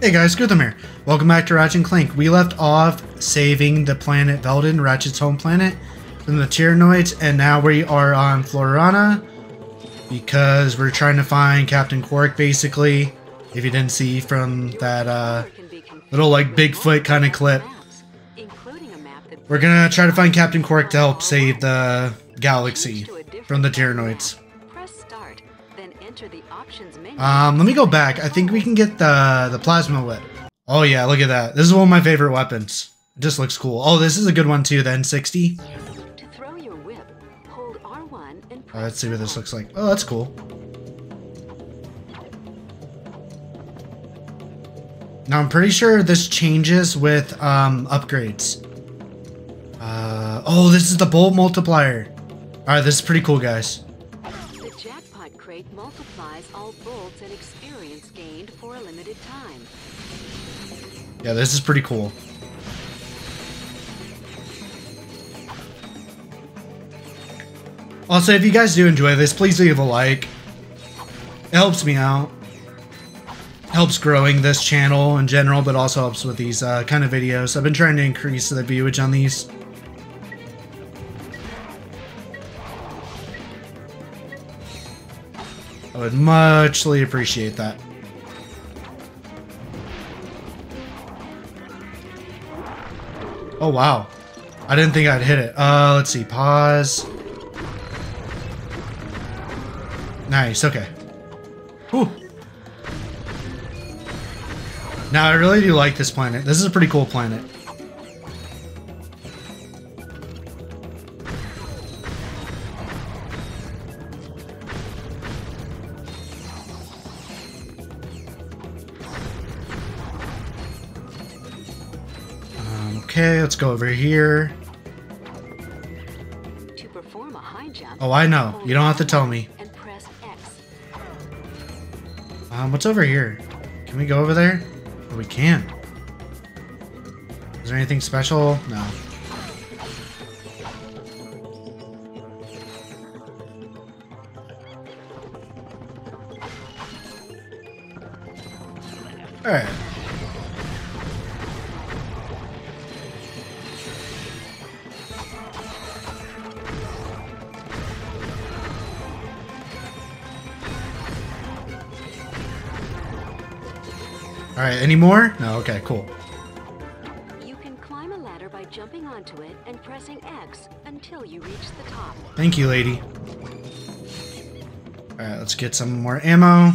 Hey guys, Gruthum here. Welcome back to Ratchet and Clank. We left off saving the planet Veldin, Ratchet's home planet, from the Tyhrranoids, and now we are on Florana because we're trying to find Captain Qwark, basically. If you didn't see from that uh, little like Bigfoot kind of clip. We're gonna try to find Captain Qwark to help save the galaxy from the Tyhrranoids. Um, let me go back. I think we can get the the plasma whip. Oh yeah, look at that. This is one of my favorite weapons. It just looks cool. Oh, this is a good one too, the N60. Oh, let's see what this looks like. Oh, that's cool. Now, I'm pretty sure this changes with um, upgrades. Uh, oh, this is the bolt multiplier. Alright, this is pretty cool, guys. Multiplies all bolts and experience gained for a limited time. Yeah, this is pretty cool. Also, if you guys do enjoy this, please leave a like. It helps me out. Helps growing this channel in general, but also helps with these uh, kind of videos. I've been trying to increase the viewage on these. I would muchly appreciate that. Oh, wow. I didn't think I'd hit it. Uh, let's see. Pause. Nice, okay. Whew. Now, I really do like this planet. This is a pretty cool planet. Okay, let's go over here. To perform a high jump, Oh, I know. You don't have to tell me. and press X. Um, what's over here? Can we go over there? Oh, we can. Is there anything special? No. Alright. Alright, any more? No, okay, cool. You can climb a ladder by jumping onto it and pressing X until you reach the top. Thank you, lady. Alright, let's get some more ammo.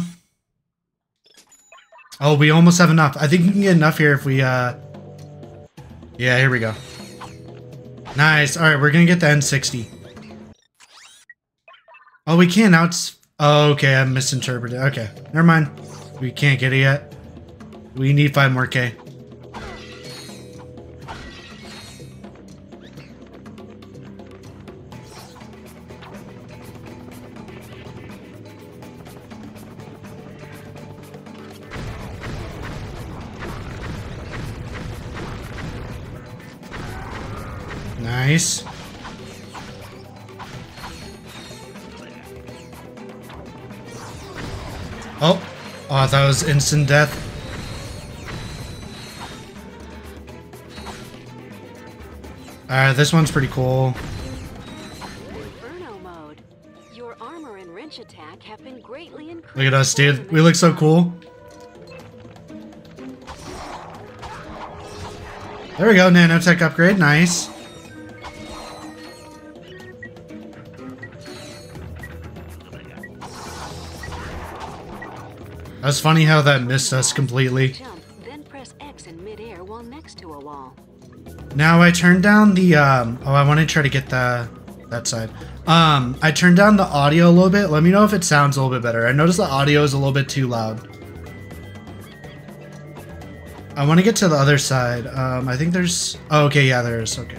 Oh, we almost have enough. I think we can get enough here if we, uh... Yeah, here we go. Nice. Alright, we're gonna get the N60. Oh, we can. Now it's... Oh, okay, I misinterpreted. Okay, never mind. We can't get it yet. We need five more K. Nice. Oh, oh, it was instant death. Alright, this one's pretty cool. Inferno mode. Your armor and wrench attack have been greatly increased. Look at us, dude. We look so cool. There we go, nanotech upgrade. Nice. That's funny how that missed us completely. Now I turned down the um oh I want to try to get the that side. Um I turned down the audio a little bit. Let me know if it sounds a little bit better. I noticed the audio is a little bit too loud. I want to get to the other side. Um I think there's oh, okay, yeah, there is. Okay.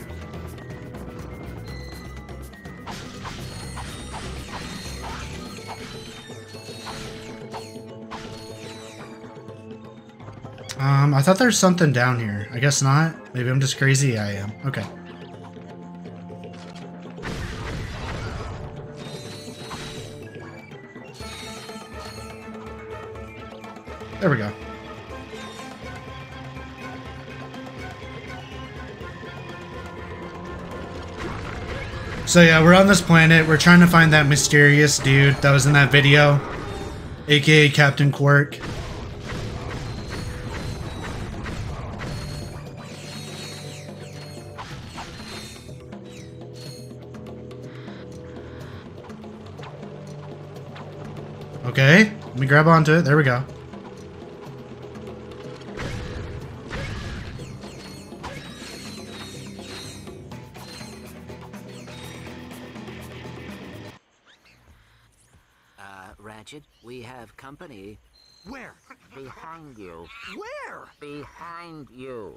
Um, I thought there's something down here. I guess not. Maybe I'm just crazy. I am. Okay. There we go. So yeah, we're on this planet. We're trying to find that mysterious dude that was in that video, aka Captain Qwark. Okay, let me grab onto it. There we go. Uh, Ratchet, we have company Where? behind you. Where? Behind you.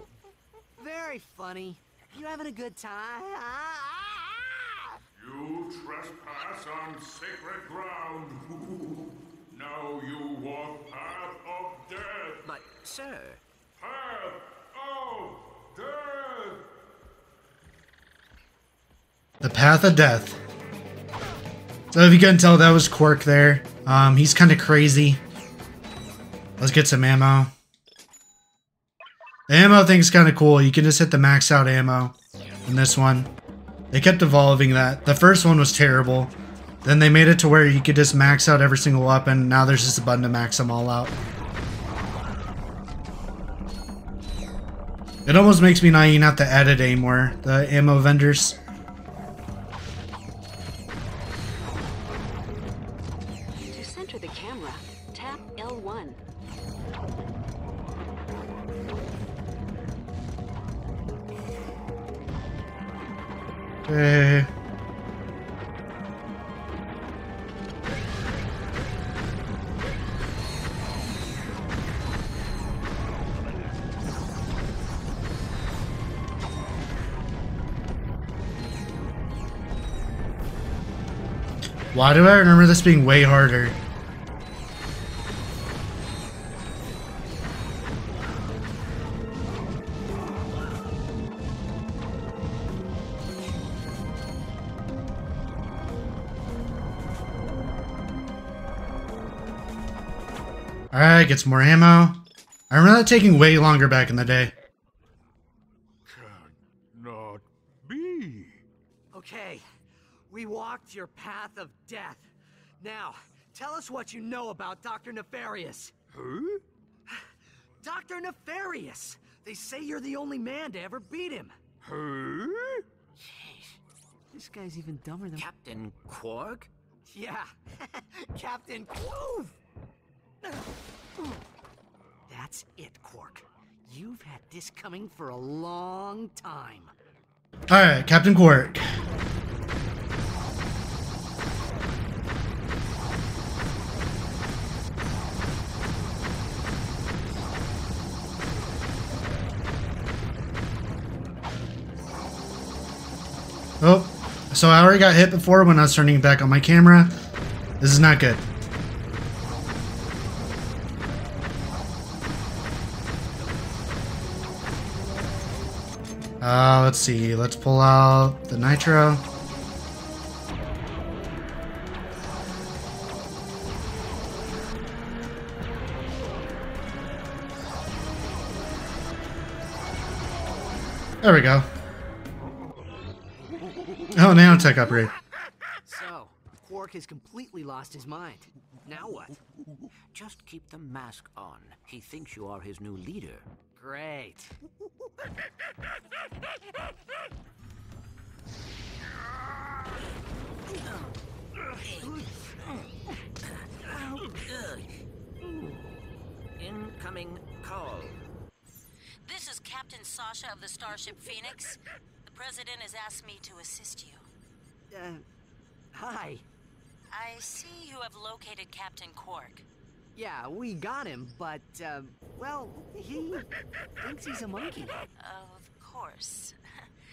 Very funny. You having a good time? You trespass on sacred ground. now you walk path of death. But, sir, Path of death. The Path of Death. So if you couldn't tell, that was Qwark there. Um, he's kind of crazy. Let's get some ammo. The ammo thing's kind of cool. You can just hit the max out ammo in this one. They kept evolving that. The first one was terrible. Then they made it to where you could just max out every single weapon. Now there's just a button to max them all out. It almost makes me not even have to edit anymore, the ammo vendors. To center the camera, tap L1. Okay. Why do I remember this being way harder? Alright, get some more ammo. I remember that taking way longer back in the day. Not be. Okay, we walked your path of death. Now, tell us what you know about Dr. Nefarious. Huh? Dr. Nefarious! They say you're the only man to ever beat him. Who? Huh? This guy's even dumber than. Captain Qwark? Yeah, Captain Groove! That's it, Qwark. You've had this coming for a long time. Alright, Captain Qwark. So I already got hit before when I was turning back on my camera. This is not good. Uh, let's see. Let's pull out the nitro. There we go. Oh, nanotech upgrade. So, Qwark has completely lost his mind. Now what? Just keep the mask on. He thinks you are his new leader. Great. Incoming call. This is Captain Sasha of the Starship Phoenix. The President has asked me to assist you. Uh, hi. I see you have located Captain Qwark. Yeah, we got him, but, uh, well, he thinks he's a monkey. Of course.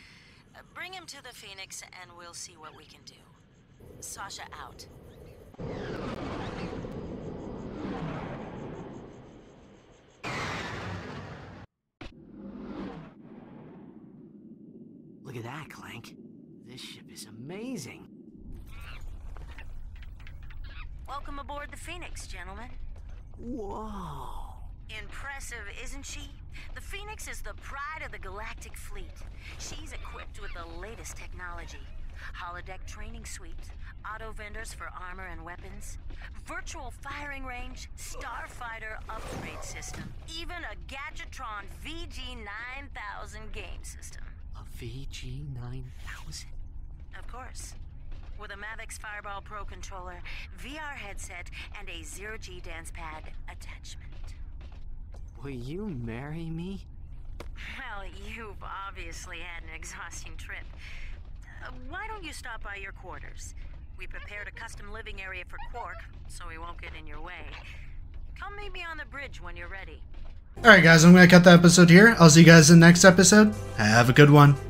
Bring him to the Phoenix and we'll see what we can do. Sasha out. Look at that, Clank. This ship is amazing. Welcome aboard the Phoenix, gentlemen. Whoa. Impressive, isn't she? The Phoenix is the pride of the galactic fleet. She's equipped with the latest technology. holodeck training suite, auto vendors for armor and weapons, virtual firing range, starfighter upgrade system, even a Gadgetron VG9000 game system. A VG9000? Of course. With a Mavix Fireball Pro controller, VR headset, and a zero G dance pad attachment. Will you marry me? Well, you've obviously had an exhausting trip. Uh, why don't you stop by your quarters? We prepared a custom living area for Qwark, so he won't get in your way. Come meet me on the bridge when you're ready. Alright, guys, I'm going to cut the episode here. I'll see you guys in the next episode. Have a good one.